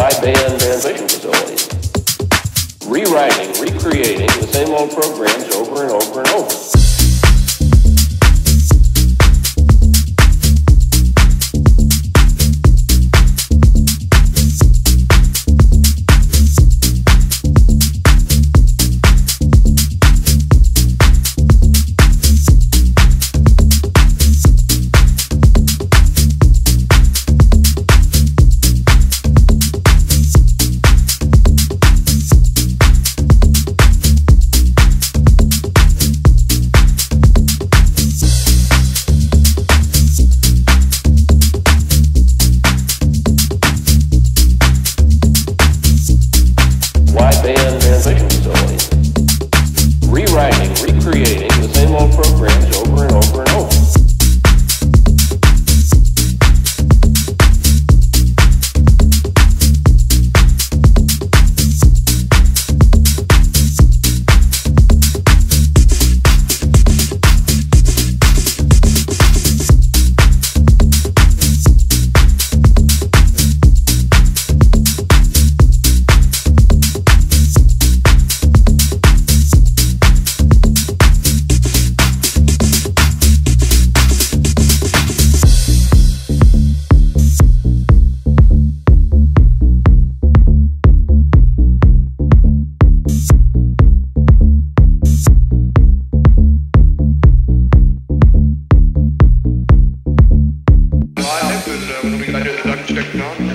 wideband transmission facilities. Rewriting, recreating the same old programs over and over and over. Facilities. Rewriting, recreating the same old programs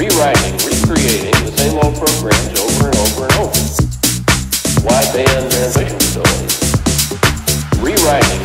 Rewriting, recreating the same old programs over and over and over. Wideband transmission facilities. Rewriting,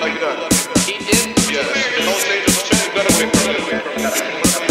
that I got. He did. Yeah. No state of change better be from it.